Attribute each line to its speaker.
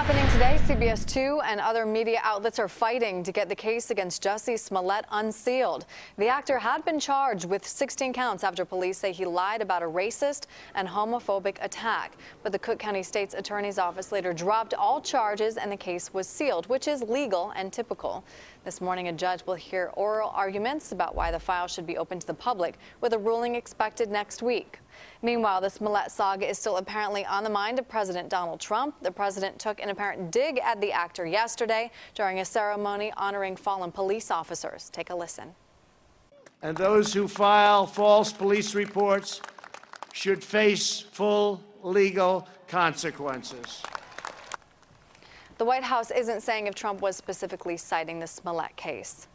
Speaker 1: Happening today, CBS 2 and other media outlets are fighting to get the case against Jussie Smollett unsealed. The actor had been charged with 16 counts after police say he lied about a racist and homophobic attack. But the Cook County State's Attorney's Office later dropped all charges and the case was sealed, which is legal and typical. This morning, a judge will hear oral arguments about why the file should be open to the public, with a ruling expected next week. Meanwhile, the Smollett saga is still apparently on the mind of President Donald Trump. The president took an apparent dig at the actor yesterday during a ceremony honoring fallen police officers. Take a listen.
Speaker 2: And those who file false police reports should face full legal consequences.
Speaker 1: The White House isn't saying if Trump was specifically citing the Smollett case.